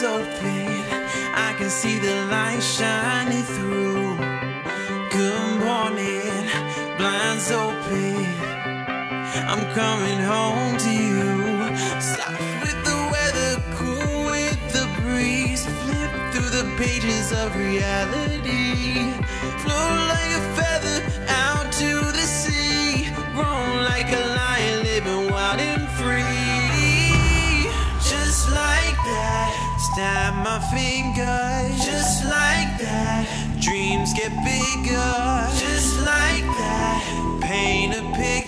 eyes open, I can see the light shining through. Good morning, blinds open. I'm coming home to you. Soft with the weather, cool with the breeze. Flip through the pages of reality. Float like a feather out to the sea. Roam like a snap my fingers. Just like that, dreams get bigger. Just like that, paint a picture.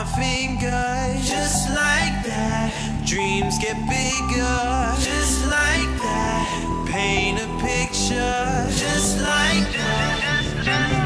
my fingers Just like that. Dreams get bigger Just like that. Paint a picture Just like that.